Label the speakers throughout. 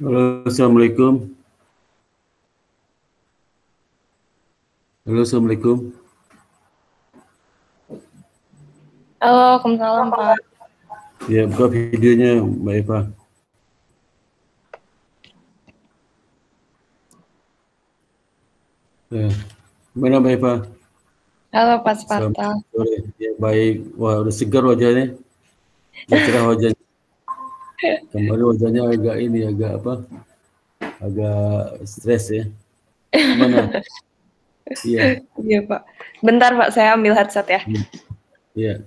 Speaker 1: Halo, Assalamualaikum. Halo, Assalamualaikum.
Speaker 2: Halo, Waalaikumsalam Pak.
Speaker 1: Ya, buka videonya Mbak Eva. Ya, gimana Mbak Eva?
Speaker 2: Halo Pak Sparta.
Speaker 1: Ya, baik. Wah, udah segar wajahnya. Udah cerah wajahnya. Kemarin wajahnya agak ini, agak apa? Agak stres ya. Gimana? Iya,
Speaker 2: Iya Pak. Bentar Pak, saya ambil headset ya.
Speaker 1: iya.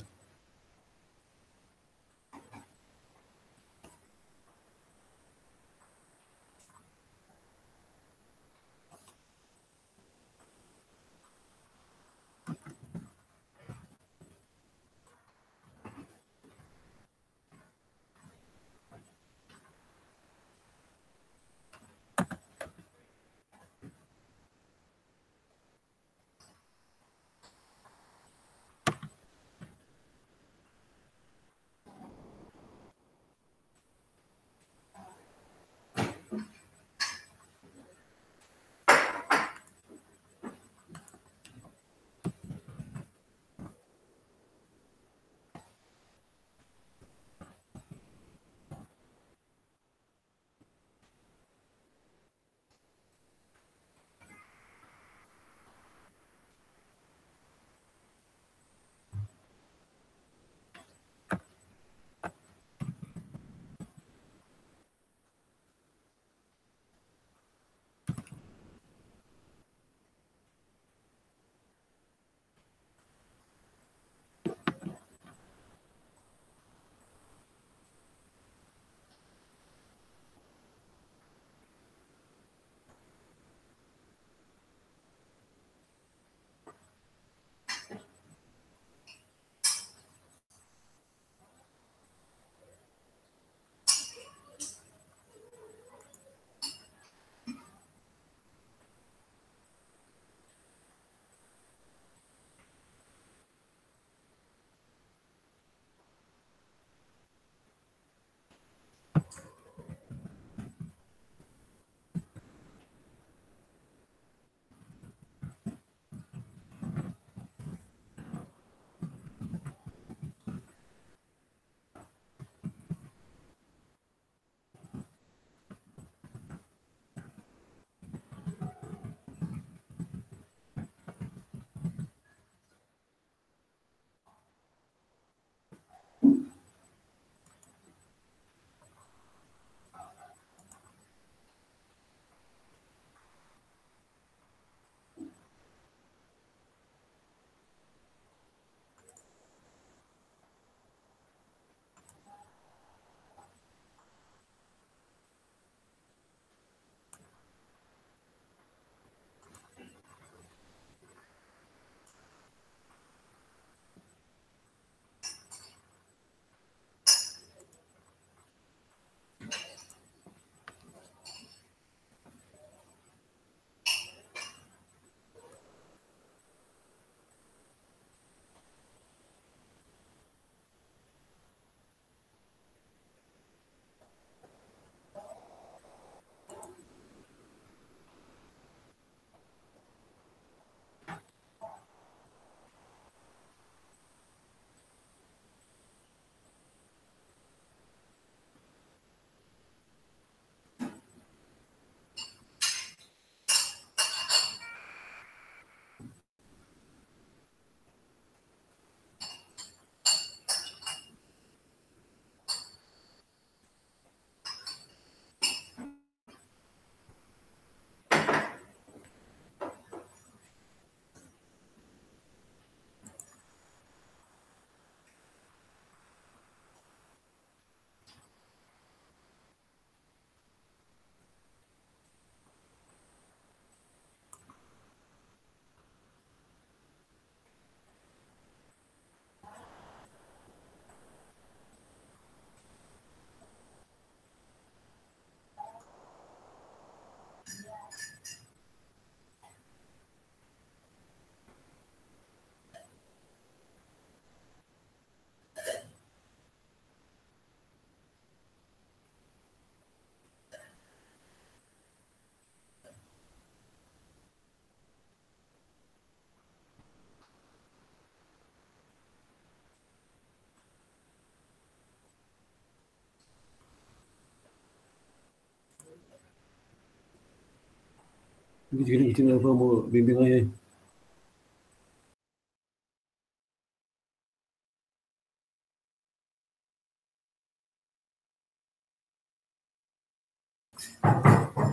Speaker 1: Jadi kita apa mau bimbing aja.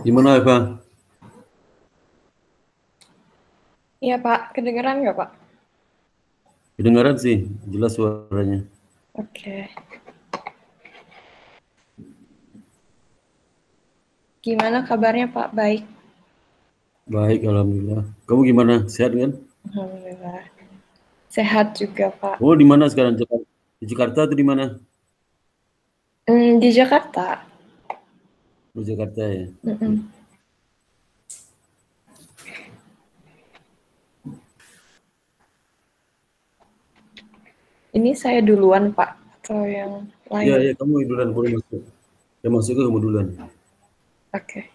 Speaker 1: Gimana Eva?
Speaker 2: Iya Pak, kedengeran nggak Pak?
Speaker 1: Kedengaran sih, jelas suaranya.
Speaker 2: Oke. Gimana kabarnya Pak? Baik.
Speaker 1: Baik, alhamdulillah. Kamu gimana? Sehat kan?
Speaker 2: Alhamdulillah. Sehat juga Pak.
Speaker 1: Oh, di mana sekarang? Jakarta? Di Jakarta atau di mana?
Speaker 2: Hmm, di Jakarta.
Speaker 1: Di Jakarta ya.
Speaker 2: Mm-mm. Ini saya duluan Pak atau yang lain?
Speaker 1: Iya, iya, kamu duluan boleh masuk. Ya masuk ke kamu duluan.
Speaker 2: Oke.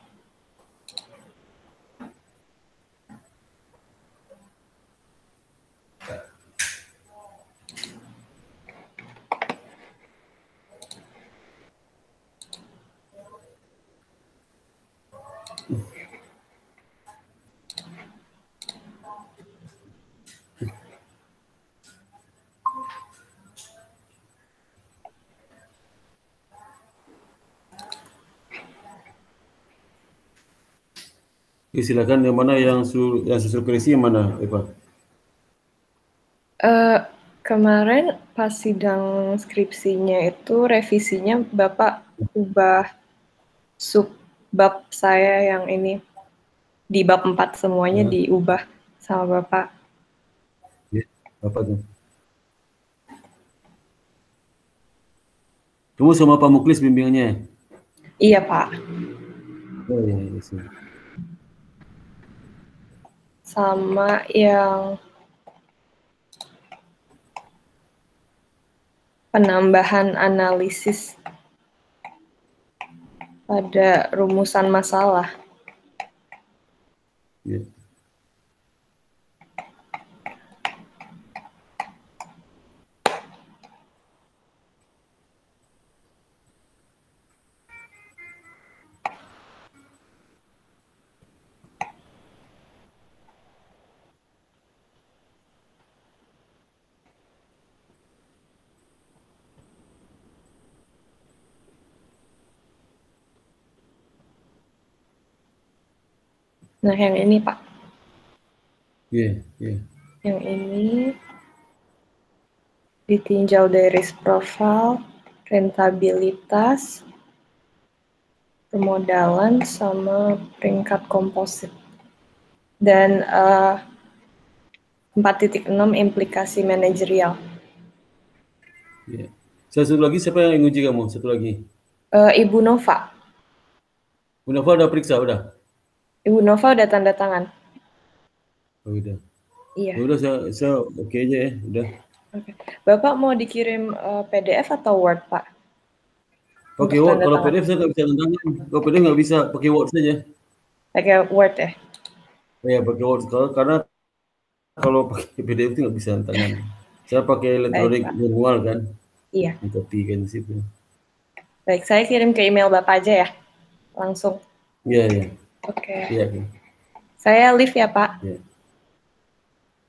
Speaker 1: Oke, silakan yang mana yang su yang susul krisi yang mana, Eva?
Speaker 2: Eh, kemarin pas sidang skripsinya itu revisinya Bapak ubah sub bab saya yang ini di bab 4 semuanya
Speaker 1: Hmm.
Speaker 2: diubah sama Bapak.
Speaker 1: Ya, apa tuh? Kamu sama Pak Muklis bimbingannya?
Speaker 2: Iya, Pak.
Speaker 1: Oh iya, iya sih.
Speaker 2: Sama yang penambahan analisis pada rumusan masalah.
Speaker 1: Ya.
Speaker 2: Nah, yang ini, Pak.
Speaker 1: Iya, iya.
Speaker 2: Yang ini ditinjau dari risk profile, rentabilitas, permodalan, sama peringkat komposit. Dan eh, 4.6 implikasi manajerial.
Speaker 1: Iya. Satu lagi siapa yang nguji kamu? Satu lagi.
Speaker 2: Eh, Ibu Nova.
Speaker 1: Bu Nova udah periksa, udah?
Speaker 2: Ibu Nova udah tanda tangan.
Speaker 1: Oh, udah.
Speaker 2: Iya.
Speaker 1: Ya udah, saya, saya oke aja ya, udah.
Speaker 2: Oke. Bapak mau dikirim eh, PDF atau Word, Pak?
Speaker 1: Pakai Word, kalau
Speaker 2: tangan.
Speaker 1: PDF saya nggak bisa tanda tangan. Kalau PDF nggak bisa, pakai Word saja.
Speaker 2: Pakai Word ya?
Speaker 1: Ya, pakai Word. Kalau, karena kalau pakai PDF itu nggak bisa tanda tangan. Saya pakai elektronik manual kan,
Speaker 2: Iya.
Speaker 1: copy kan di situ.
Speaker 2: Baik, saya kirim ke email Bapak aja ya. Langsung.
Speaker 1: Iya, iya.
Speaker 2: Oke.
Speaker 1: Iya, iya.
Speaker 2: Saya live ya, Pak.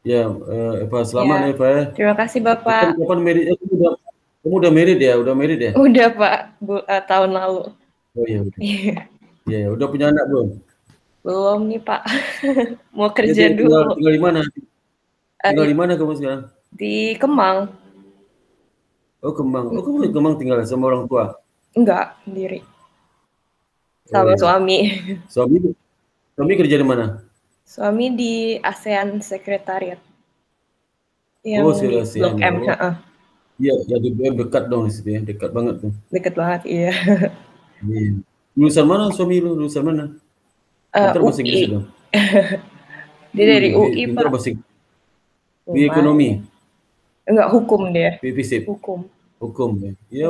Speaker 1: Ya, eh, Eva, selamat
Speaker 2: Ya.
Speaker 1: ya, Eva. ya.
Speaker 2: Terima kasih, Bapak.
Speaker 1: kapan married? Eh, kamu udah, kamu udah married ya? Udah married ya?
Speaker 2: Udah, Pak. Bu, eh, tahun lalu.
Speaker 1: Oh iya, udah. Iya, ya. udah punya anak belum?
Speaker 2: Belum nih, Pak. Mau
Speaker 1: Ya,
Speaker 2: kerja
Speaker 1: tinggal,
Speaker 2: dulu.
Speaker 1: tinggal di mana? Tinggal di mana kamu sekarang?
Speaker 2: di Kemang.
Speaker 1: Oh, Kemang. Oh, kamu di Kemang tinggal sama orang tua?
Speaker 2: Enggak, sendiri.
Speaker 1: Oh,
Speaker 2: Sama
Speaker 1: iya.
Speaker 2: suami.
Speaker 1: Suami, suami kerja di mana?
Speaker 2: Suami di ASEAN Sekretariat. Yang
Speaker 1: Oh,
Speaker 2: di Blok M.
Speaker 1: oh. Iya, ya di BM dekat dong di situ ya, dekat banget tuh.
Speaker 2: Deket banget, iya.
Speaker 1: Iya. Lulusan mana suami lu? Lulusan mana?
Speaker 2: Eh,
Speaker 1: Pintar bahasa Inggris
Speaker 2: UI.
Speaker 1: dong.
Speaker 2: Dia dari
Speaker 1: Hmm,
Speaker 2: UI, Pak.
Speaker 1: bahasa. Di ekonomi,
Speaker 2: Enggak, hukum dia.
Speaker 1: PVC,
Speaker 2: Hukum.
Speaker 1: hukum ya. Iya,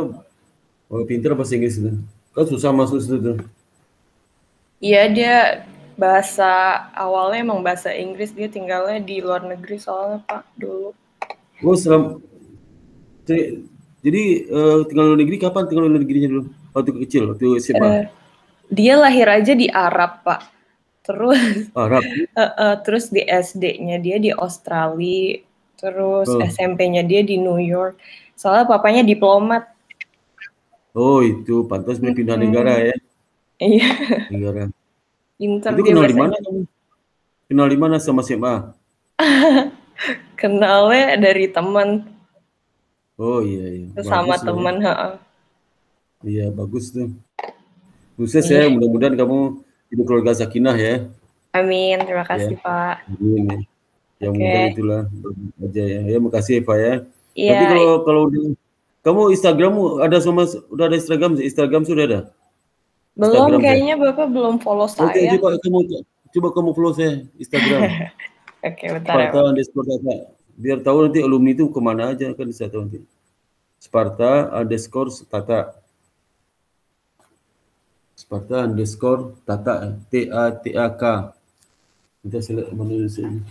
Speaker 1: oh, pintar bahasa Inggris itu. Kan susah masuk situ tuh.
Speaker 2: Iya, dia bahasa awalnya emang bahasa Inggris. Dia tinggalnya di luar negeri soalnya, Pak, dulu.
Speaker 1: Oh, selam. Jadi, jadi, eh, tinggal di luar negeri kapan tinggal di luar negerinya dulu? Waktu kecil, waktu SMA.
Speaker 2: Eh, dia lahir aja di Arab, Pak. Terus
Speaker 1: Arab.
Speaker 2: uh, uh, terus di SD-nya dia di Australia, terus
Speaker 1: Oh.
Speaker 2: SMP-nya dia di New York. Soalnya papanya diplomat.
Speaker 1: Oh, itu pantas dia pindah
Speaker 2: Mm-mm.
Speaker 1: negara ya.
Speaker 2: Iya,
Speaker 1: Negara.
Speaker 2: pinter
Speaker 1: Itu
Speaker 2: dia
Speaker 1: kenal di mana kamu? Kenal di mana sama SMA?
Speaker 2: Kenalnya dari teman,
Speaker 1: Oh iya iya.
Speaker 2: sama teman, heeh.
Speaker 1: Iya, bagus tuh. Sukses ya,
Speaker 2: Iya.
Speaker 1: mudah-mudahan kamu hidup keluarga sakinah ya.
Speaker 2: Amin, terima kasih Pak.
Speaker 1: Amin ya. Ya
Speaker 2: Oke.
Speaker 1: mudah itulah aja ya. Ya makasih Eva ya.
Speaker 2: Iya,
Speaker 1: Nanti kalau kalau udah kamu Instagrammu ada sama udah ada Instagram Instagram sudah ada?
Speaker 2: Belum
Speaker 1: Instagram,
Speaker 2: kayaknya Bapak belum follow
Speaker 1: Oke,
Speaker 2: saya.
Speaker 1: coba kamu coba kamu follow saya Instagram.
Speaker 2: Oke, bentar ya.
Speaker 1: Sparta underscore Tata. Biar tahu nanti alumni itu ke mana aja kan bisa tahu nanti. Sparta underscore Tata. Sparta underscore Tata. T A T A K. Kita select menulis ini.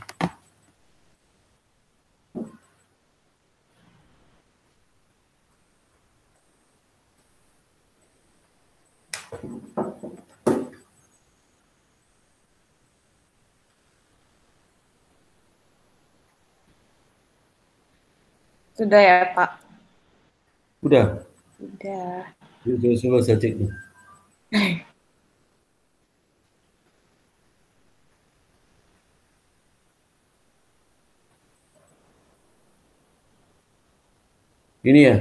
Speaker 2: Sudah ya Pak.
Speaker 1: Udah.
Speaker 2: Sudah.
Speaker 1: Sudah sudah saya cek nih. Ini ya.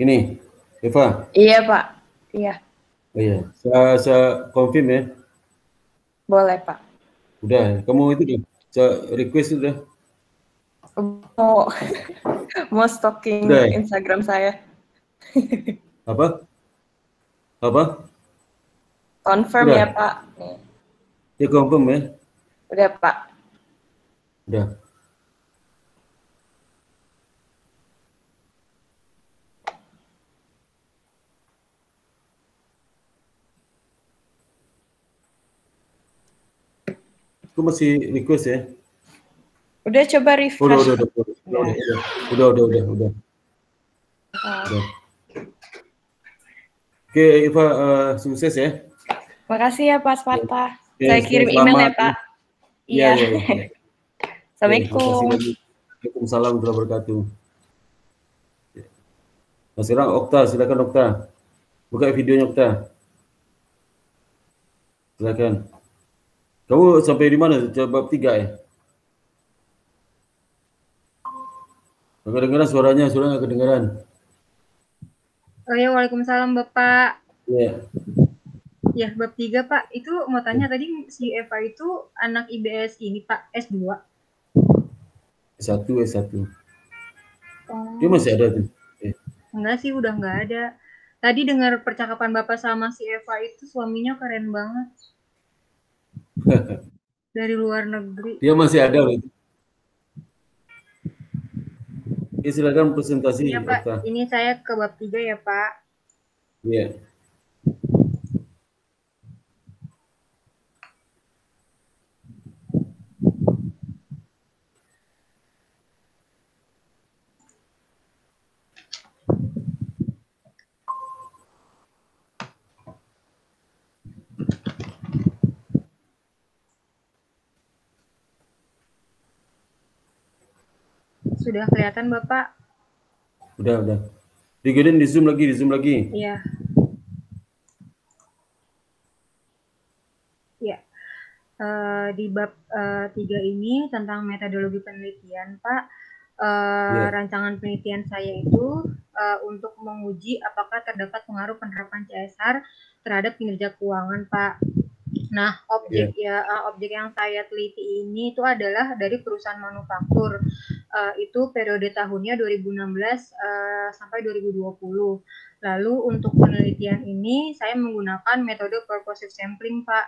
Speaker 1: Ini. Eva.
Speaker 2: Iya Pak. Iya,
Speaker 1: Oh iya. Saya, saya confirm ya.
Speaker 2: boleh Pak.
Speaker 1: Udah. Kamu itu deh. Saya request sudah.
Speaker 2: Mau mau stalking
Speaker 1: Udah ya?
Speaker 2: Instagram saya.
Speaker 1: Apa? Apa?
Speaker 2: Confirm
Speaker 1: Udah.
Speaker 2: ya Pak. Nih,
Speaker 1: Ya confirm ya.
Speaker 2: Udah Pak.
Speaker 1: Udah. Aku masih request ya.
Speaker 2: Udah coba refresh.
Speaker 1: Udah, udah, udah, udah, udah, udah, udah, udah, udah. Oke, Eva, eh, sukses ya.
Speaker 2: Makasih ya Pak Sparta.
Speaker 1: Oke,
Speaker 2: Saya kirim email ya
Speaker 1: selamat.
Speaker 2: Pak.
Speaker 1: Iya,
Speaker 2: Iya.
Speaker 1: iya, iya.
Speaker 2: Assalamualaikum.
Speaker 1: Waalaikumsalam warahmatullahi wabarakatuh. Nah, sekarang Okta, silakan Okta. Buka videonya Okta. Silakan. Kamu sampai di mana? Bab tiga ya? Kedengeran suaranya, suara nggak kedengeran.
Speaker 3: Oh ya, Waalaikumsalam Bapak.
Speaker 1: Iya.
Speaker 3: Ya, bab 3 Pak. Itu mau tanya tadi si Eva itu anak IBS ini Pak, S2.
Speaker 1: Satu, satu.
Speaker 3: Oh,
Speaker 1: Dia masih ada tuh. Eh,
Speaker 3: enggak sih, udah enggak ada. Tadi dengar percakapan Bapak sama si Eva itu suaminya keren banget. Dari luar negeri.
Speaker 1: Dia masih ada loh. Oke, silakan presentasi
Speaker 3: Ya. Pak, ini saya ke bab 3 ya Pak.
Speaker 1: Iya.
Speaker 3: Sudah kelihatan Bapak?
Speaker 1: Udah, udah. Digedein di zoom lagi, di zoom lagi.
Speaker 3: Iya. Ya. Eh, di bab tiga ini tentang metodologi penelitian, Pak. Eh,
Speaker 1: Iya.
Speaker 3: Rancangan penelitian saya itu eh, untuk menguji apakah terdapat pengaruh penerapan CSR terhadap kinerja keuangan, Pak. Nah, objek ya eh, objek yang saya teliti ini itu adalah dari perusahaan manufaktur. Eh, itu periode tahunnya 2016 eh, sampai 2020. Lalu untuk penelitian ini saya menggunakan metode purposive sampling, Pak.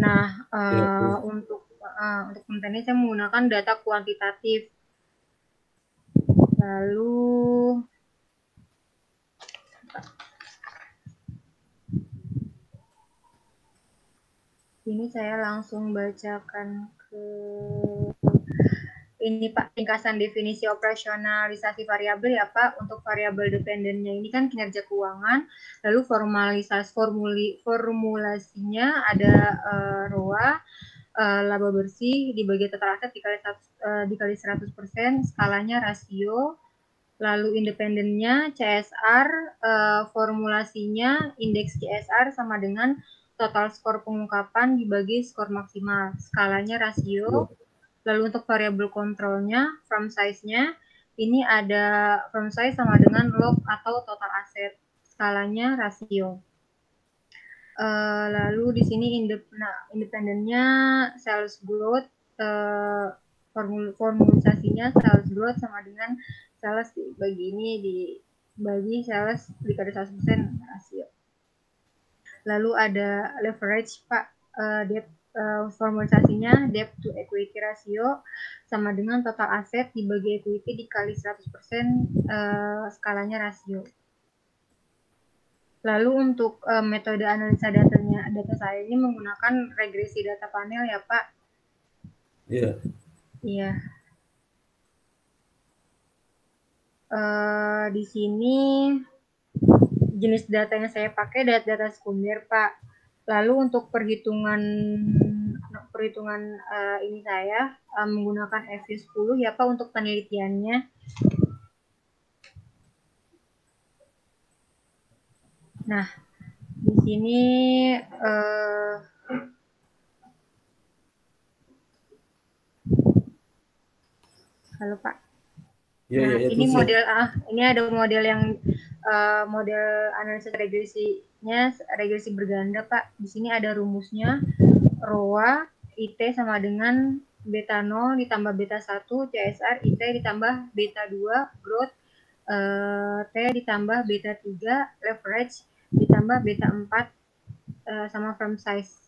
Speaker 3: Nah, eh,
Speaker 1: Ya,
Speaker 3: untuk eh, untuk penelitian saya menggunakan data kuantitatif. Lalu ini saya langsung bacakan ke ini Pak. Ringkasan definisi operasionalisasi variabel ya Pak untuk variabel dependennya. Ini kan kinerja keuangan lalu formalisasi formuli formulasinya ada uh, ROA uh, laba bersih dibagi total aset dikali uh, dikali 100% skalanya rasio lalu independennya CSR uh, formulasinya indeks CSR sama dengan total skor pengungkapan dibagi skor maksimal skalanya rasio Lalu untuk variabel kontrolnya, from size-nya, ini ada from size sama dengan log atau total aset. Skalanya rasio. Uh, lalu di sini nah, independennya sales growth, uh, formul formalisasinya sales growth sama dengan sales bagi ini di bagi sales dikali 100% rasio. Lalu ada leverage Pak, uh, debt uh, formalisasinya debt to equity ratio sama dengan total aset dibagi equity dikali 100% uh, skalanya rasio. Lalu untuk uh, metode analisa datanya data saya ini menggunakan regresi data panel ya Pak.
Speaker 1: Iya. Yeah.
Speaker 3: Iya. Uh, di sini jenis data yang saya pakai data-data sekunder Pak Lalu untuk perhitungan perhitungan uh, ini saya uh, menggunakan FV10 ya Pak untuk penelitiannya. Nah, di sini uh, Halo Pak.
Speaker 1: Ya,
Speaker 3: nah,
Speaker 1: ya,
Speaker 3: ini model ah ini ada model yang uh, model analisis regresinya regresi berganda Pak. Di sini ada rumusnya ROA IT sama dengan beta 0 ditambah beta 1 CSR IT ditambah beta 2 growth uh, T ditambah beta 3 leverage ditambah beta 4 uh, sama firm size.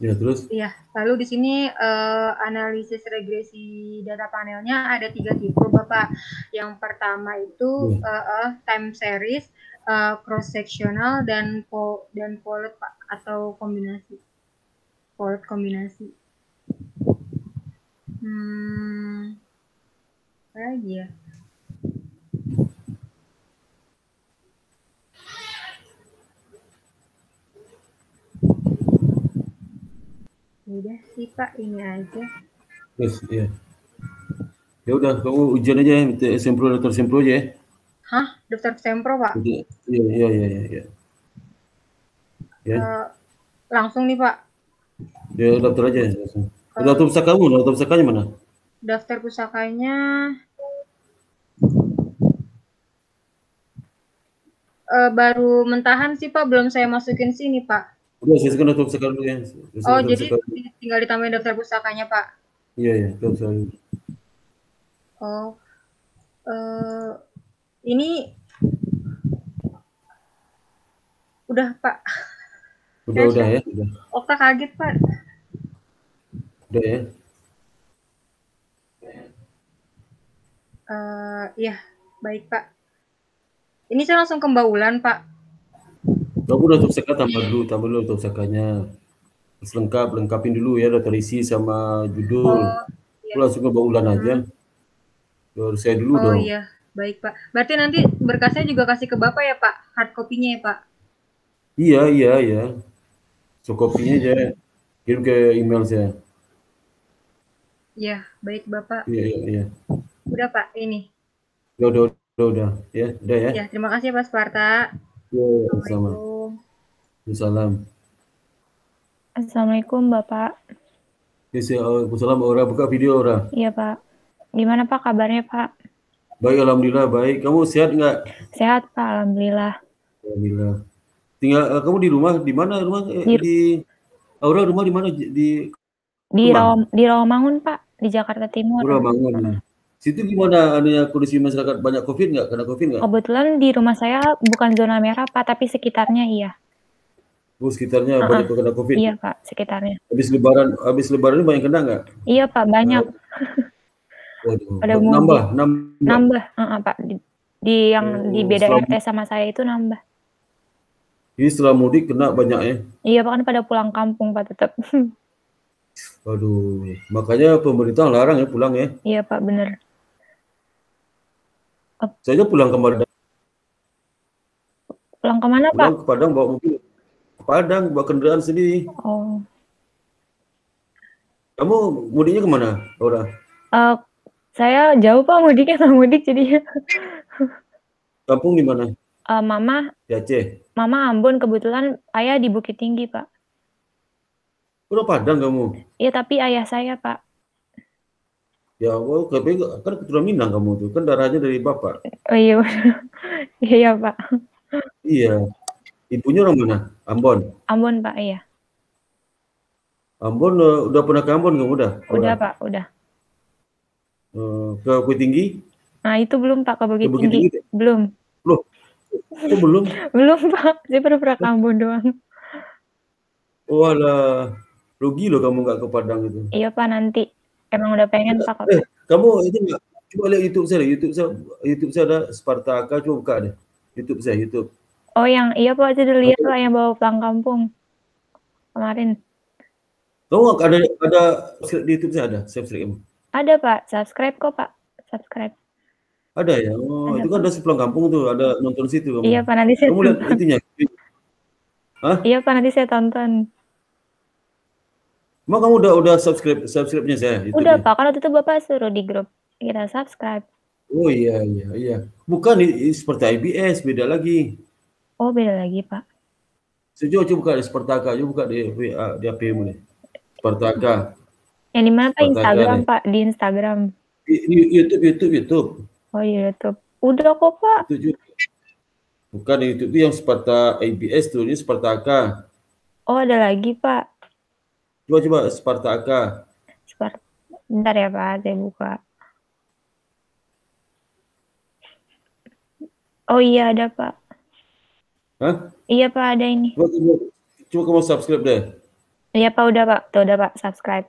Speaker 1: Ya, terus?
Speaker 3: Iya, lalu di sini uh, analisis regresi data panelnya ada tiga tipe, Bapak. Yang pertama itu uh, uh, time series, uh, cross sectional dan po dan polet Pak atau kombinasi. Polet kombinasi. Hmm, apa lagi ya? Udah sih Pak, ini aja.
Speaker 1: Yes, iya. Ya udah, kamu ujian aja ya, minta sempro daftar sempro aja ya.
Speaker 3: Hah? Daftar sempro Pak?
Speaker 1: Iya, iya, iya, iya. Ya. ya.
Speaker 3: Uh, langsung nih Pak.
Speaker 1: Ya, daftar aja langsung. Uh, daftar pusaka kamu, daftar pusakanya mana?
Speaker 3: Daftar pusakanya uh, baru mentahan sih Pak, belum saya masukin sini Pak.
Speaker 1: Udah, saya sekarang dulu ya. Saya
Speaker 3: oh, jadi tinggal ditambahin daftar pusakanya, Pak?
Speaker 1: Iya, iya, daftar dulu.
Speaker 3: Oh, uh, ini udah, Pak.
Speaker 1: Udah, udah ya, udah.
Speaker 3: Okta kaget, Pak.
Speaker 1: Udah ya.
Speaker 3: Uh, iya, baik, Pak. Ini saya langsung ke Mbak Ulan, Pak.
Speaker 1: Kamu udah pusaka tambah dulu, tambah dulu untuk pusakanya. Lengkap, lengkapin dulu ya data isi sama judul. Oh, iya. langsung ke bulan hmm. aja. Baru saya dulu
Speaker 3: oh,
Speaker 1: dong.
Speaker 3: Oh iya, baik Pak. Berarti nanti berkasnya juga kasih ke Bapak ya Pak? Hard copy-nya ya Pak?
Speaker 1: Iya, iya, iya. So kopinya aja kirim ke email saya.
Speaker 3: Iya, baik Bapak.
Speaker 1: Iya, iya, iya.
Speaker 3: Udah Pak, ini.
Speaker 1: Ya, udah, udah, udah. Ya, udah ya.
Speaker 3: Ya, terima kasih Pak Sparta.
Speaker 1: Ya, sama. Assalamualaikum.
Speaker 2: Assalamualaikum Bapak.
Speaker 1: Assalamualaikum Ora buka video Ora.
Speaker 2: Iya Pak. Gimana Pak kabarnya Pak?
Speaker 1: Baik Alhamdulillah baik. Kamu sehat nggak?
Speaker 2: Sehat Pak Alhamdulillah.
Speaker 1: Alhamdulillah. Tinggal uh, kamu di rumah di mana rumah eh, di, di Aura rumah di mana di
Speaker 2: di Raw, di Rawamangun Pak di Jakarta Timur.
Speaker 1: Rawamangun. Situ gimana adanya kondisi masyarakat banyak COVID nggak? Kena COVID nggak?
Speaker 2: Kebetulan di rumah saya bukan zona merah Pak, tapi sekitarnya iya.
Speaker 1: Oh, sekitarnya uh -uh. banyak kena COVID?
Speaker 2: Iya Pak, sekitarnya.
Speaker 1: Habis lebaran, habis lebaran ini banyak kena nggak?
Speaker 2: Iya Pak, banyak.
Speaker 1: Uh, waduh, Ada nambah, nambah.
Speaker 2: Nambah, uh -uh, Pak. Di, di yang oh, di beda RT sama saya itu nambah.
Speaker 1: Ini setelah mudik kena banyak ya?
Speaker 2: Iya Pak, kan pada pulang kampung Pak tetap.
Speaker 1: Waduh, makanya pemerintah larang ya pulang ya.
Speaker 4: Iya Pak, bener.
Speaker 1: Saya pulang kemarin
Speaker 4: Pulang ke mana Pak?
Speaker 1: pulang ke Padang bawa mobil. Padang bawa kendaraan sendiri.
Speaker 4: Oh,
Speaker 1: Kamu mudiknya ke mana, Laura?
Speaker 4: eh, saya jauh Pak mudiknya nggak mudik jadinya.
Speaker 1: Kampung di mana?
Speaker 4: Eh, mama,
Speaker 1: Di Aceh.
Speaker 4: mama Ambon kebetulan ayah di Bukit Tinggi Pak.
Speaker 1: Udah Padang kamu.
Speaker 4: Iya tapi ayah saya Pak.
Speaker 1: Ya, oh, tapi kan keturunan Minang kamu tuh. Kan darahnya dari bapak.
Speaker 4: Oh iya, iya Pak.
Speaker 1: Iya. Ibunya orang mana? Ambon.
Speaker 4: Ambon Pak, iya.
Speaker 1: Ambon eh, udah pernah ke Ambon kamu udah?
Speaker 4: Udah Pak, udah.
Speaker 1: Eh, ke Bukit Tinggi?
Speaker 4: Nah itu belum Pak ke Bukit
Speaker 1: Ke Bukit
Speaker 4: Tinggi.
Speaker 1: Tinggi?
Speaker 4: Belum,
Speaker 1: Oh, belum.
Speaker 4: belum Pak. Saya baru pernah ke Ambon doang.
Speaker 1: Oh, alah. Rugi loh kamu nggak ke Padang itu.
Speaker 4: Iya Pak nanti. Emang udah pengen Pak.
Speaker 1: Eh, kamu itu nggak? Coba lihat YouTube saya, YouTube saya, YouTube saya ada Spartaka, coba buka deh. YouTube saya, YouTube.
Speaker 4: Oh yang iya Pak, saya udah lihat Pak yang bawa pulang kampung kemarin.
Speaker 1: Nggak ada ada di YouTube saya ada subscribe?
Speaker 4: Ada Pak, subscribe kok Pak, subscribe.
Speaker 1: Ada ya. Oh,
Speaker 4: Ada,
Speaker 1: itu kan ada sepulang kampung tuh, ada nonton situ kamu.
Speaker 4: Iya Pak nanti saya
Speaker 1: Kamu lihat
Speaker 4: tonton.
Speaker 1: itunya.
Speaker 4: Iya Pak nanti saya tonton.
Speaker 1: Emang kamu udah udah subscribe subscribe-nya saya YouTube
Speaker 4: Udah Pak, kan waktu itu Bapak suruh di grup kita subscribe.
Speaker 1: Oh iya iya iya. Bukan seperti IBS, beda lagi.
Speaker 4: Oh beda lagi Pak.
Speaker 1: So, coba buka di Spartaka, coba buka di WA, di HP mu nih. Spartaka.
Speaker 4: Yang di mana Pak? Instagram
Speaker 1: nih.
Speaker 4: Pak, di Instagram.
Speaker 1: Di, di YouTube YouTube YouTube.
Speaker 4: Oh YouTube. Udah kok Pak.
Speaker 1: Itu juga. Bukan di YouTube itu yang Sparta IBS tuh, ini Spartaka.
Speaker 4: Oh ada lagi Pak.
Speaker 1: Coba coba Spartaka.
Speaker 4: Spart Bentar ya Pak, saya buka. Oh iya ada Pak.
Speaker 1: Hah?
Speaker 4: Iya Pak ada ini.
Speaker 1: Coba, coba, coba kamu subscribe deh.
Speaker 4: Iya Pak udah Pak. Tuh udah Pak subscribe.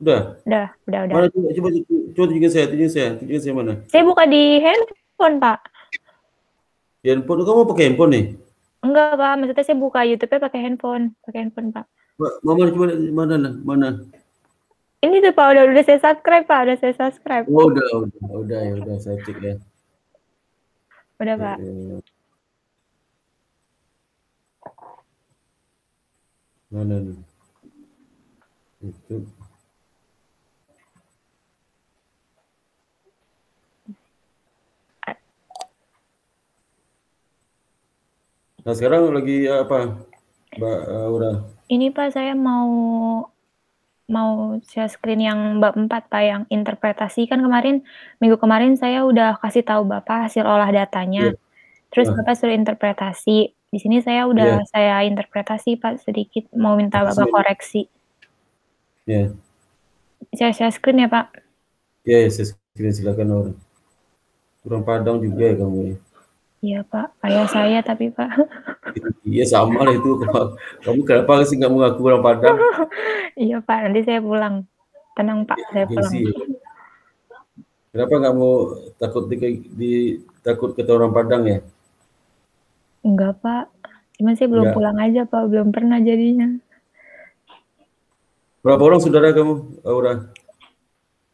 Speaker 1: Udah.
Speaker 4: Udah, udah, udah.
Speaker 1: Mana coba coba coba tunjukin saya, tunjukin saya, tunjukin saya mana?
Speaker 4: Saya buka di handphone Pak.
Speaker 1: Di handphone kamu pakai handphone nih?
Speaker 4: Enggak Pak, maksudnya saya buka YouTube-nya pakai handphone, pakai handphone Pak.
Speaker 1: Ma- Mama coba mana mana?
Speaker 4: Ini tuh Pak udah udah saya subscribe Pak, udah saya subscribe.
Speaker 1: Oh, udah, udah, udah ya, udah saya cek ya.
Speaker 4: Udah Pak.
Speaker 1: Eh, Mana nih? Itu. Nah sekarang lagi apa, Mbak Aura?
Speaker 4: Ini Pak saya mau mau share screen yang bab 4 Pak yang interpretasi kan kemarin minggu kemarin saya udah kasih tahu Bapak hasil olah datanya.
Speaker 1: Iya.
Speaker 4: Terus
Speaker 1: Ah.
Speaker 4: Bapak suruh interpretasi. Di sini saya udah saya interpretasi Pak sedikit mau minta Bapak
Speaker 1: Sini.
Speaker 4: koreksi.
Speaker 1: Ya,
Speaker 4: Saya share screen ya Pak.
Speaker 1: ya, ya saya screen silakan orang. Kurang Padang juga ya kamu ya.
Speaker 4: Iya Pak, ayah saya tapi Pak.
Speaker 1: Iya sama lah itu. Kamu kenapa sih nggak mengaku orang Padang?
Speaker 4: iya Pak, nanti saya pulang. Tenang Pak, saya pulang.
Speaker 1: Gengsi. Kenapa nggak mau takut di, di takut kata orang Padang ya?
Speaker 4: Enggak Pak, cuman saya belum
Speaker 1: Enggak.
Speaker 4: pulang aja Pak, belum pernah jadinya.
Speaker 1: Berapa orang saudara kamu, Aura?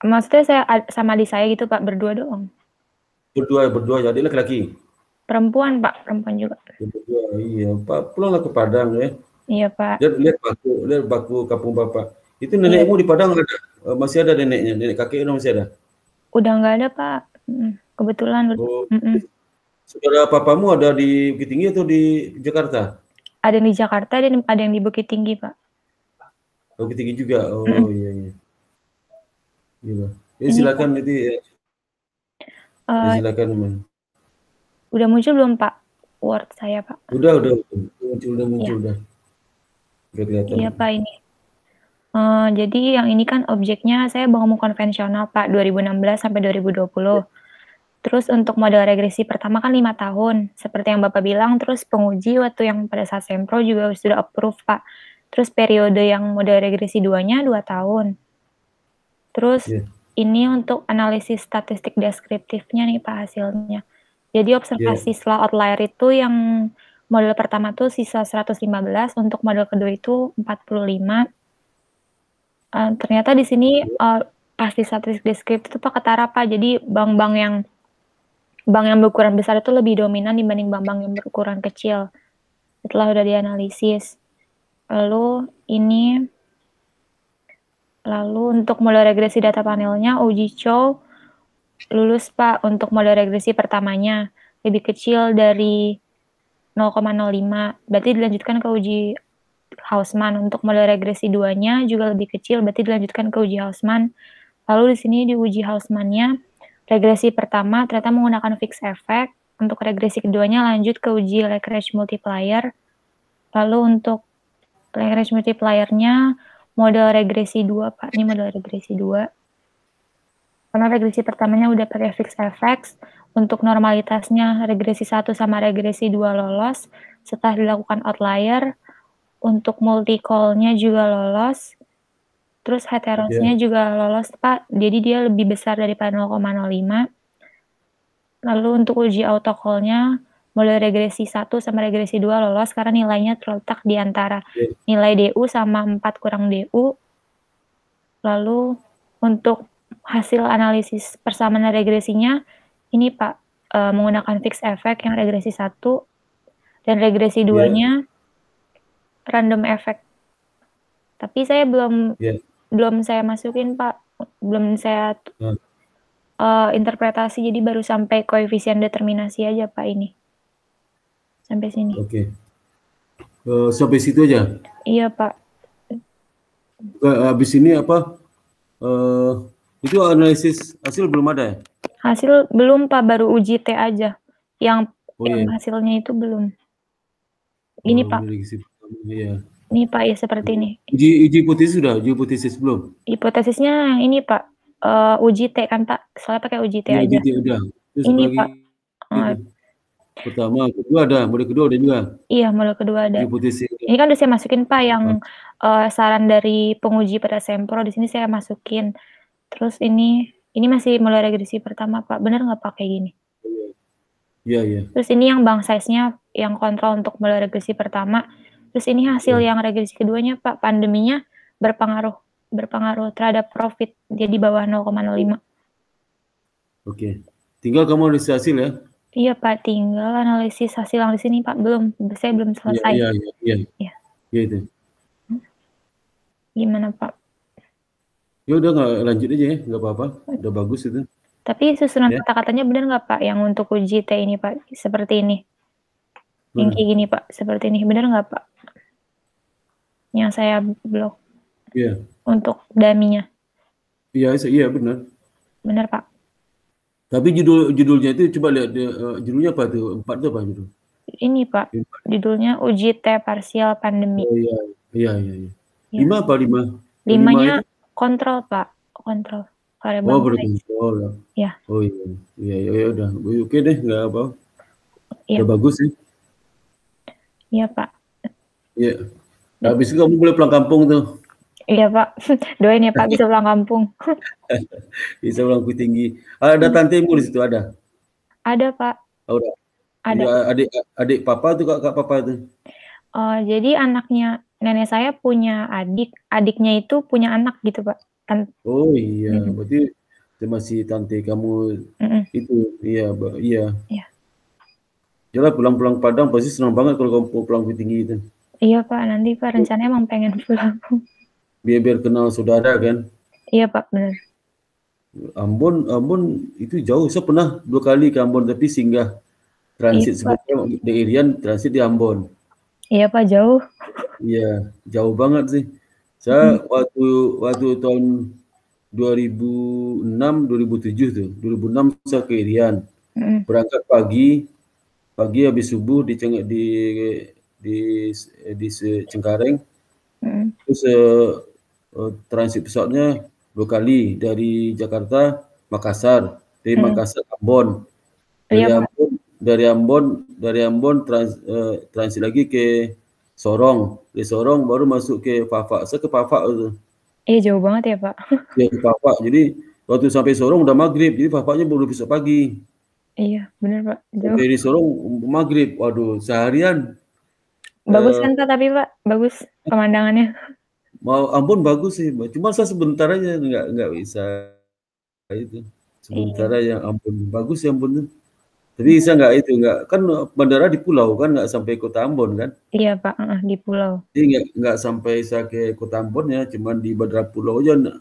Speaker 4: Maksudnya saya sama adik saya gitu Pak, berdua doang.
Speaker 1: Berdua, berdua. Jadi laki-laki.
Speaker 4: Perempuan Pak, perempuan juga.
Speaker 1: Berdua, iya. Pak, pulanglah ke Padang ya.
Speaker 4: Iya Pak.
Speaker 1: Lihat, lihat baku, lihat baku kampung bapak. Itu nenekmu di Padang ada? Eh, Masih ada neneknya? Nenek kakeknya masih ada?
Speaker 4: Udah nggak ada Pak. Mm, Kebetulan.
Speaker 1: Oh,
Speaker 4: Mm-mm.
Speaker 1: Saudara papamu ada di Bukit Tinggi atau di Jakarta?
Speaker 4: Ada yang di Jakarta, yang, ada yang di Bukit Tinggi Pak.
Speaker 1: Oh, Bukit Tinggi juga. Oh, iya, iya. Iya. Ya,
Speaker 4: Ini,
Speaker 1: silakan nanti. Ya,
Speaker 4: Eh,
Speaker 1: silakan. Man.
Speaker 4: udah muncul belum Pak Word saya Pak?
Speaker 1: Udah, udah, udah muncul, udah muncul, udah. Udah kelihatan.
Speaker 4: Iya Pak ini. Eh, jadi yang ini kan objeknya saya bangun konvensional Pak 2016 sampai 2020. Terus untuk model regresi pertama kan lima tahun, seperti yang Bapak bilang. Terus penguji waktu yang pada saat sempro juga sudah approve Pak. Terus periode yang model regresi duanya dua tahun. Terus
Speaker 1: Iya.
Speaker 4: ini untuk analisis statistik deskriptifnya nih Pak hasilnya. Jadi observasi slow outlier itu yang model pertama tuh sisa 115, untuk model kedua itu 45, Uh, ternyata di sini uh, pasti statistik deskriptif itu Pak ketara Pak. Jadi bank-bank yang bank yang berukuran besar itu lebih dominan dibanding bank-bank yang berukuran kecil. Setelah udah dianalisis. Lalu ini lalu untuk model regresi data panelnya uji Chow lulus Pak untuk model regresi pertamanya lebih kecil dari 0,05 berarti dilanjutkan ke uji Hausman untuk model regresi duanya juga lebih kecil berarti dilanjutkan ke uji Hausman lalu di sini di uji Hausmannya regresi pertama ternyata menggunakan fixed effect untuk regresi keduanya lanjut ke uji Lagrange multiplier lalu untuk Lagrange multipliernya model regresi 2, Pak. Ini model regresi 2. Karena regresi pertamanya udah pakai fixed effects, untuk normalitasnya regresi 1 sama regresi 2 lolos, setelah dilakukan outlier, untuk multi call-nya juga lolos, terus heterosnya yeah. juga lolos, Pak. Jadi dia lebih besar daripada 0,05. Lalu untuk uji auto call-nya, model regresi 1 sama regresi 2 lolos karena nilainya terletak di antara yeah. nilai DU sama 4 kurang DU. Lalu untuk hasil analisis persamaan regresinya ini Pak e, menggunakan fixed effect yang regresi 1 dan regresi 2-nya yeah. random effect. Tapi saya belum yeah. Belum saya masukin Pak, belum saya uh. Uh, interpretasi jadi baru sampai koefisien determinasi aja Pak ini. Sampai sini.
Speaker 1: Oke. Okay. Uh, sampai situ aja?
Speaker 4: Iya, Pak.
Speaker 1: Uh, habis ini apa? Uh, itu analisis hasil belum ada ya?
Speaker 4: Hasil belum, Pak. Baru uji T aja. Yang, oh, yang iya. hasilnya itu belum. Ini, oh, Pak. Iya. Ini, Pak, ya seperti ini.
Speaker 1: Uji, uji hipotesis sudah? Uji hipotesis belum?
Speaker 4: Hipotesisnya yang ini, Pak. Uh, uji T kan, Pak. Soalnya pakai uji T ya, aja. Uji T udah. Terus ini, Pak. Uh,
Speaker 1: Pertama, kedua ada, model kedua ada juga.
Speaker 4: Iya, model kedua ada. Hipotesi. Ini kan udah saya masukin Pak yang uh, saran dari penguji pada Sempro di sini saya masukin. Terus ini ini masih model regresi pertama Pak. Benar nggak Pak kayak gini?
Speaker 1: Iya, iya.
Speaker 4: Terus ini yang bank size-nya yang kontrol untuk model regresi pertama. Terus ini hasil ya. yang regresi keduanya Pak, pandeminya berpengaruh berpengaruh terhadap profit dia di bawah 0,05.
Speaker 1: Oke. Tinggal kamu analisis hasil ya.
Speaker 4: Iya Pak, tinggal analisis hasil yang di sini Pak, belum, saya belum iya, selesai.
Speaker 1: Iya, iya, iya. Iya. Iya itu.
Speaker 4: Gimana Pak?
Speaker 1: Ya udah nggak lanjut aja ya, nggak apa-apa, udah bagus itu.
Speaker 4: Tapi susunan ya. kata-katanya benar nggak Pak, yang untuk uji T ini Pak, seperti ini? Yang kayak gini Pak, seperti ini, benar nggak Pak? Yang saya blok.
Speaker 1: Iya.
Speaker 4: Untuk daminya.
Speaker 1: Iya, iya benar.
Speaker 4: Benar Pak.
Speaker 1: Tapi judul judulnya itu coba lihat uh, judulnya apa tuh? Empat itu apa judul?
Speaker 4: Ini Pak, judulnya uji T parsial pandemi.
Speaker 1: Oh iya, iya iya. iya. Ya. Lima apa lima?
Speaker 4: Limanya lima kontrol Pak, kontrol.
Speaker 1: Variabel oh berkontrol ya.
Speaker 4: Ya.
Speaker 1: Oh iya, iya iya ya, udah, oke deh nggak apa. Ya. Udah bagus sih.
Speaker 4: Iya Pak.
Speaker 1: Iya. Habis itu kamu boleh pulang kampung tuh.
Speaker 4: Iya Pak, doain ya Pak bisa pulang kampung.
Speaker 1: bisa pulang Bukit Tinggi. Ada tantemu di situ ada?
Speaker 4: Ada Pak.
Speaker 1: Oh, ada. Ada. Adik adik papa tuh kak, kak papa itu.
Speaker 4: Uh, jadi anaknya nenek saya punya adik, adiknya itu punya anak gitu Pak.
Speaker 1: Kan. Oh iya, hmm. berarti masih tante kamu mm -mm. itu, iya, iya. Iya. Jelas pulang-pulang Padang pasti senang banget kalau kamu pulang Bukit Tinggi itu.
Speaker 4: Iya Pak, nanti Pak rencananya emang pengen pulang.
Speaker 1: Biar biar kenal saudara kan?
Speaker 4: Iya pak. Benar.
Speaker 1: Ambon Ambon itu jauh. Saya pernah dua kali ke Ambon tapi singgah transit iya, sebelumnya di Irian transit di Ambon.
Speaker 4: Iya pak. Jauh.
Speaker 1: Iya jauh banget sih. Saya hmm. waktu waktu tahun 2006 2007 tuh. 2006 saya ke Irian. Hmm. berangkat pagi pagi habis subuh di di di, di, Cengkareng. Hmm. terus uh, uh, transit pesawatnya dua kali dari Jakarta Makassar dari hmm. Makassar Ambon. Dari ya, Ambon dari Ambon dari Ambon trans, uh, transit lagi ke Sorong. Di Sorong baru masuk ke Fafak. Saya ke Fafak itu.
Speaker 4: Eh jauh banget ya Pak.
Speaker 1: Ya ke Fafak. Jadi waktu sampai Sorong udah maghrib. Jadi Fafaknya baru besok pagi.
Speaker 4: Iya benar Pak.
Speaker 1: Jauh. Dari Sorong maghrib. Waduh seharian
Speaker 4: bagus uh, kan Pak tapi Pak bagus pemandangannya
Speaker 1: mau Ambon bagus sih, cuma saya sebentar aja nggak nggak bisa itu. Sebentar
Speaker 4: Iya.
Speaker 1: aja Ambon bagus ya tuh. Tapi saya nggak itu nggak kan bandara di pulau kan nggak sampai kota Ambon kan.
Speaker 4: Iya Pak, di pulau.
Speaker 1: Jadi nggak nggak sampai saya ke kota Ambon ya, cuman di bandara pulau aja n-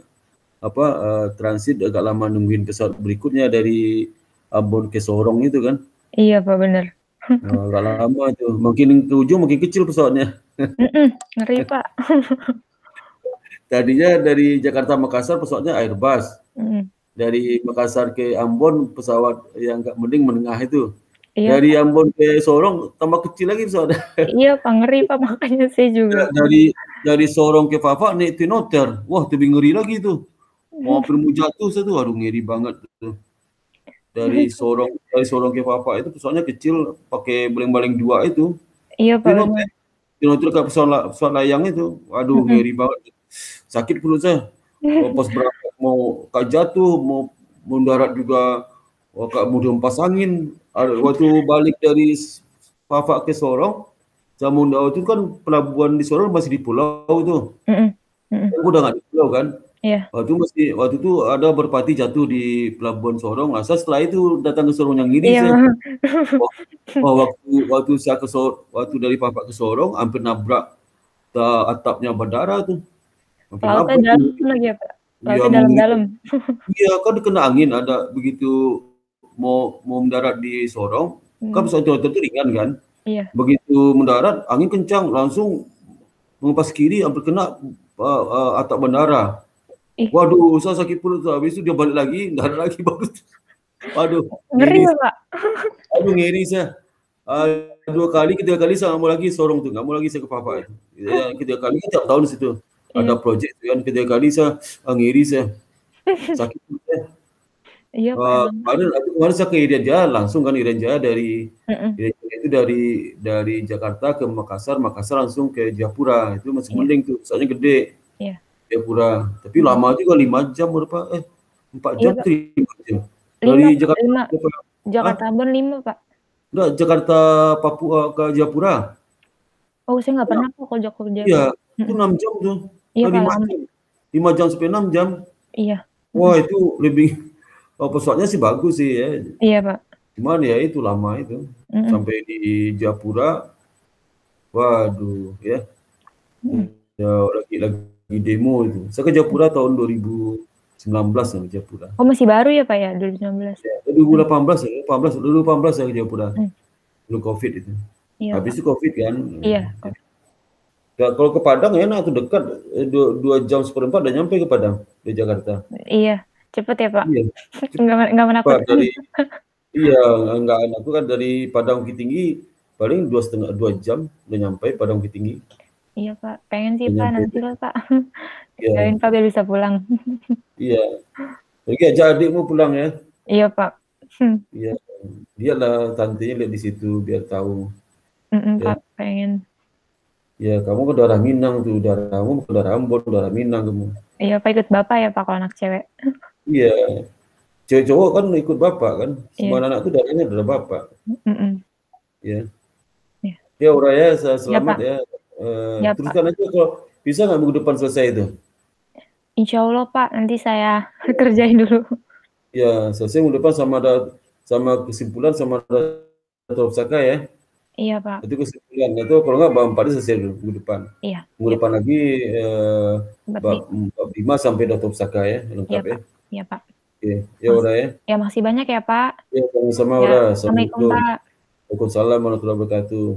Speaker 1: apa eh, transit agak lama nungguin pesawat berikutnya dari Ambon ke Sorong itu kan.
Speaker 4: Iya Pak, bener.
Speaker 1: Agak lama itu. Makin ke ujung makin kecil pesawatnya.
Speaker 4: Mm-mm, ngeri Pak.
Speaker 1: Tadinya dari Jakarta Makassar pesawatnya Airbus.
Speaker 4: Mm,
Speaker 1: Dari Makassar ke Ambon pesawat yang nggak mending menengah itu.
Speaker 4: Iya,
Speaker 1: Dari Ambon ke Sorong tambah kecil lagi pesawatnya.
Speaker 4: iya Pak, ngeri Pak, makanya saya juga.
Speaker 1: dari dari Sorong ke Fafak naik Tinoter. Wah, lebih ngeri lagi tuh. Mau mau jatuh saya tuh, aduh ngeri banget tuh. Dari Sorong dari Sorong ke Fafak itu pesawatnya kecil pakai baling-baling dua itu.
Speaker 4: Iya Pak.
Speaker 1: Tinoter, Tinoter ke pesawat, pesawat layang itu. Waduh,
Speaker 4: Mm-mm.
Speaker 1: ngeri banget. Sakit perut saya. Mau Pas berangkat mau kak jatuh, mau mendarat juga wah, kak mau dihempas angin. Waktu balik dari Fafak ke Sorong, Samundau itu kan pelabuhan di Sorong masih di pulau itu.
Speaker 4: Mm-mm, mm-mm.
Speaker 1: Aku udah nggak di pulau kan.
Speaker 4: Iya.
Speaker 1: Waktu masih waktu itu ada berpati jatuh di pelabuhan Sorong. Nah, saya setelah itu datang ke Sorong yang ini
Speaker 4: Iya,
Speaker 1: saya. Oh, waktu waktu saya ke Sorong, waktu dari Fafak ke Sorong hampir nabrak ta- atapnya bandara tuh. Hampir
Speaker 4: lautnya
Speaker 1: nabrak
Speaker 4: dalam lagi ya Pak.
Speaker 1: Iya,
Speaker 4: Lautnya dalam-dalam.
Speaker 1: Iya, kan kena angin ada begitu mau mau mendarat di Sorong, kan
Speaker 4: Mm,
Speaker 1: pesawat Toyota itu ringan kan.
Speaker 4: Iya.
Speaker 1: Begitu mendarat angin kencang langsung mengepas kiri hampir kena uh, uh, atap bandara.
Speaker 4: Ih.
Speaker 1: Waduh, saya sakit perut tuh. Habis itu dia balik lagi, mendarat lagi bagus. Waduh,
Speaker 4: Ngeri ya Pak.
Speaker 1: aduh ngeri saya. Uh, dua kali, ketiga kali saya nggak mau lagi Sorong tuh, nggak mau lagi saya ke Papa itu. Ya, ketiga kali tiap tahun di situ ada
Speaker 4: Iya,
Speaker 1: project tuh kan. Ketiga kali saya ah, ngeri saya sakit perut saya.
Speaker 4: iya.
Speaker 1: Uh,
Speaker 4: emang.
Speaker 1: kemarin aku kemarin saya ke Irian Jaya langsung kan Irian Jaya dari
Speaker 4: Mm-mm,
Speaker 1: Irian Jaya itu dari dari Jakarta ke Makassar, Makassar langsung ke Jayapura itu masih
Speaker 4: Iya,
Speaker 1: mending tuh, soalnya gede
Speaker 4: iya.
Speaker 1: Jayapura. Tapi
Speaker 4: Mm.
Speaker 1: lama juga lima jam berapa? Eh empat
Speaker 4: Iya
Speaker 1: jam tuh lima jam
Speaker 4: Lima
Speaker 1: dari
Speaker 4: Pak,
Speaker 1: Jakarta
Speaker 4: lima.
Speaker 1: ke?
Speaker 4: Jakarta Ambon lima Pak.
Speaker 1: Enggak, Jakarta Papua ke Jayapura.
Speaker 4: Oh, saya nggak pernah kok ke Jogja.
Speaker 1: Iya, itu enam jam tuh.
Speaker 4: Iya
Speaker 1: lima jam. Lima jam sampai enam jam.
Speaker 4: Iya.
Speaker 1: Wah, itu lebih oh, pesawatnya sih bagus sih ya.
Speaker 4: Iya Pak.
Speaker 1: Cuman ya itu lama itu.
Speaker 4: Mm-mm,
Speaker 1: Sampai di Jayapura, waduh ya.
Speaker 4: mm-mm.
Speaker 1: Ya lagi lagi demo itu. Saya ke Jayapura tahun 2019 ya ke Jayapura.
Speaker 4: Oh, masih baru ya Pak ya, 2019.
Speaker 1: Ya,
Speaker 4: Mm,
Speaker 1: 2018 ya, 18 2018 saya ke Jayapura.
Speaker 4: mm.
Speaker 1: Dulu Covid itu.
Speaker 4: Iya
Speaker 1: Habis
Speaker 4: Pak.
Speaker 1: itu Covid kan.
Speaker 4: Iya.
Speaker 1: Ya, kalau ke Padang enak tuh dekat Eh, dua, dua jam seperempat udah nyampe ke Padang dari Jakarta.
Speaker 4: Iya. Cepet ya Pak.
Speaker 1: Iya,
Speaker 4: Nggak, nggak
Speaker 1: Pak
Speaker 4: menakutkan.
Speaker 1: dari iya enggak enak tuh kan dari Padang Tinggi paling dua setengah dua jam udah nyampe Padang Tinggi.
Speaker 4: Iya Pak. Pengen sih Pak, nanti lah Pak.
Speaker 1: Iya,
Speaker 4: Doain Pak biar bisa pulang.
Speaker 1: iya. Lagi ajak adikmu pulang ya.
Speaker 4: Iya Pak.
Speaker 1: Iya, biarlah tantenya lihat di situ biar tahu.
Speaker 4: mm-mm,
Speaker 1: Ya,
Speaker 4: Pak, pengen.
Speaker 1: ya kamu kan darah Minang tuh, darahmu bukan darah Ambon, darah Minang kamu.
Speaker 4: Iya Pak, ikut Bapak ya Pak kalau anak cewek.
Speaker 1: Iya, cewek cowok kan ikut bapak kan. Semua
Speaker 4: Iya.
Speaker 1: anak tuh darahnya darah bapak.
Speaker 4: Mm-mm.
Speaker 1: Ya,
Speaker 4: Iya.
Speaker 1: ya Uraya, saya
Speaker 4: Ya
Speaker 1: selamat
Speaker 4: Pak.
Speaker 1: ya.
Speaker 4: Ya Pak.
Speaker 1: teruskan aja kalau bisa nggak minggu depan selesai itu?
Speaker 4: Insya Allah Pak, nanti saya kerjain dulu.
Speaker 1: Ya, selesai minggu depan sama ada sama kesimpulan sama ada. Saka ya.
Speaker 4: Iya Pak.
Speaker 1: Itu kesimpulan. Itu kalau nggak bab 4 selesai dulu minggu depan.
Speaker 4: Iya.
Speaker 1: Minggu
Speaker 4: Iya
Speaker 1: depan
Speaker 4: Pak.
Speaker 1: lagi eh,
Speaker 4: Bab
Speaker 1: bab, 5 sampai Dr. Saka ya,
Speaker 4: Iya
Speaker 1: lengkap ya.
Speaker 4: Pak. Iya Pak.
Speaker 1: Oke, ya
Speaker 4: Mas,
Speaker 1: Uraya.
Speaker 4: ya makasih banyak ya Pak.
Speaker 1: Ya, sama-sama
Speaker 4: Ya,
Speaker 1: Ura.
Speaker 4: Assalamualaikum
Speaker 1: Assalamualaikum.
Speaker 4: Pak.
Speaker 1: Waalaikumsalam warahmatullahi wabarakatuh.